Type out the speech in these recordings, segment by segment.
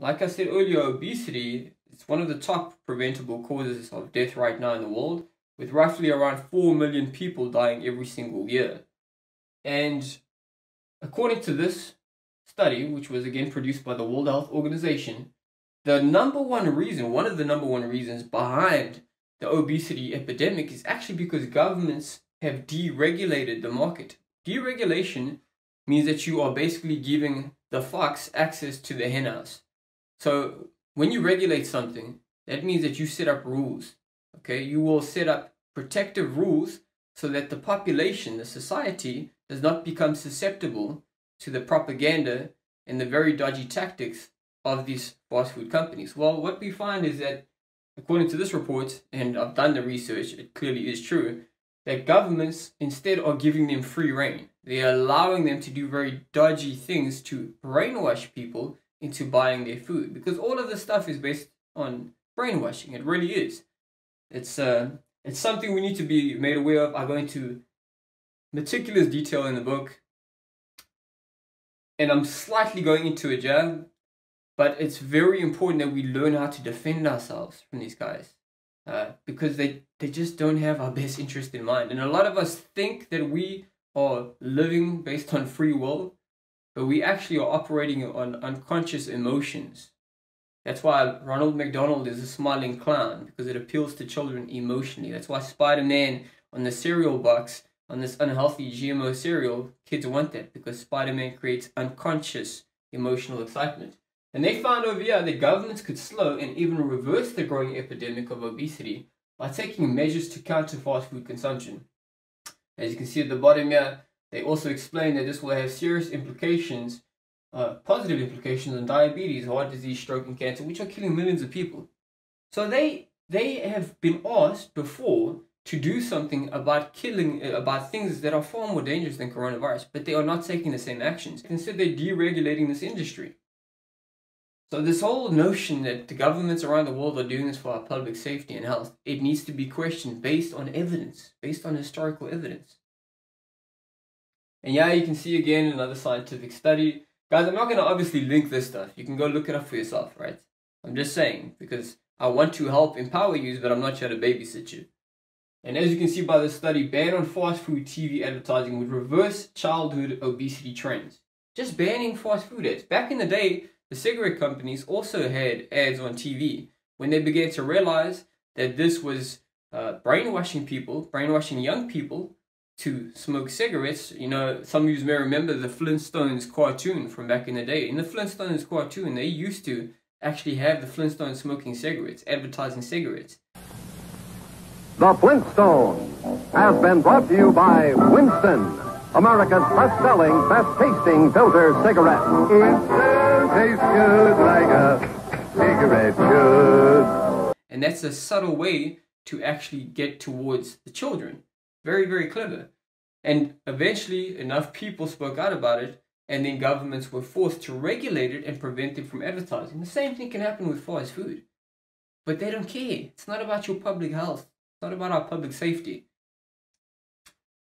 like I said earlier, obesity is one of the top preventable causes of death right now in the world, with roughly around 4 million people dying every single year. And according to this study, which was again produced by the World Health Organization, the number one reason, one of the number one reasons behind the obesity epidemic is actually because governments have deregulated the market. Deregulation means that you are basically giving the fox access to the henhouse. So when you regulate something, that means that you set up rules. Okay, you will set up protective rules so that the population, the society, does not become susceptible to the propaganda and the very dodgy tactics of these fast food companies. Well, what we find is that, according to this report, and I've done the research, it clearly is true, that governments instead are giving them free rein. They're allowing them to do very dodgy things to brainwash people into buying their food because all of this stuff is based on brainwashing. It really is. It's uh, it's something we need to be made aware of. I go into meticulous detail in the book, and I'm slightly going into a yeah. But it's very important that we learn how to defend ourselves from these guys, uh, because they they just don't have our best interest in mind. And a lot of us think that we are living based on free will, but we actually are operating on unconscious emotions. That's why Ronald McDonald is a smiling clown, because it appeals to children emotionally. That's why Spider Man on the cereal box, on this unhealthy GMO cereal, kids want that, because Spider Man creates unconscious emotional excitement. And they found over here that governments could slow and even reverse the growing epidemic of obesity by taking measures to counter fast food consumption. As you can see at the bottom here, they also explain that this will have serious implications, uh, positive implications on diabetes, heart disease, stroke, and cancer, which are killing millions of people. So they they have been asked before to do something about killing uh, about things that are far more dangerous than coronavirus, but they are not taking the same actions. Instead, they're deregulating this industry. So this whole notion that the governments around the world are doing this for our public safety and health, it needs to be questioned based on evidence, based on historical evidence. And yeah, you can see again another scientific study. Guys, I'm not going to obviously link this stuff. You can go look it up for yourself, right? I'm just saying, because I want to help empower you, but I'm not here to babysit you. And as you can see by the study, ban on fast food TV advertising would reverse childhood obesity trends. Just banning fast food ads. Back in the day, the cigarette companies also had ads on TV when they began to realize that this was uh, brainwashing people, brainwashing young people to smoke cigarettes. You know, some of you may remember the Flintstones cartoon from back in the day. In the Flintstones cartoon, they used to actually have the Flintstones smoking cigarettes, advertising cigarettes. The Flintstones has been brought to you by Winston, America's best-selling, best-tasting filter cigarette. It tastes good like a cigarette should. And that's a subtle way to actually get towards the children. Very, very clever. And eventually, enough people spoke out about it, and then governments were forced to regulate it and prevent them from advertising. The same thing can happen with fast food. But they don't care. It's not about your public health, it's not about our public safety.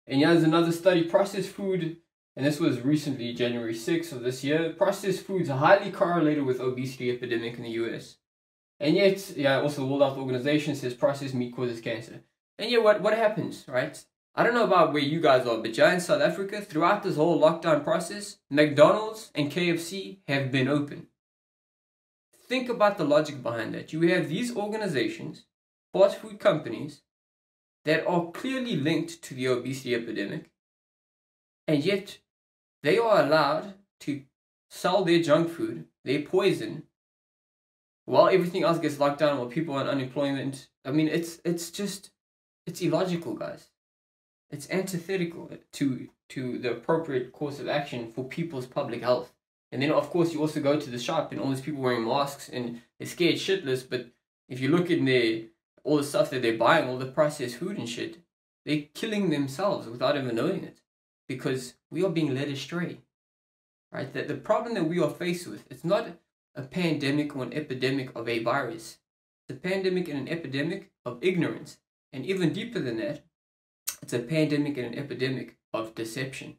And yeah, there's another study processed food, and this was recently, January 6th of this year. Processed foods are highly correlated with obesity epidemic in the US. And yet, yeah, also the World Health Organization says processed meat causes cancer. And yeah, what, what happens, right? I don't know about where you guys are, but yeah, in South Africa, throughout this whole lockdown process, McDonald's and KFC have been open. Think about the logic behind that. You have these organizations, fast food companies, that are clearly linked to the obesity epidemic, and yet they are allowed to sell their junk food, their poison, while everything else gets locked down, while people are on unemployment. I mean, it's it's just it's illogical, guys. It's antithetical to to the appropriate course of action for people's public health. And then, of course, you also go to the shop and all these people wearing masks and they're scared shitless. But if you look in their all the stuff that they're buying, all the processed food and shit, they're killing themselves without even knowing it because we are being led astray. Right? That the problem that we are faced with, it's not a pandemic or an epidemic of a virus. It's a pandemic and an epidemic of ignorance. And even deeper than that, it's a pandemic and an epidemic of deception.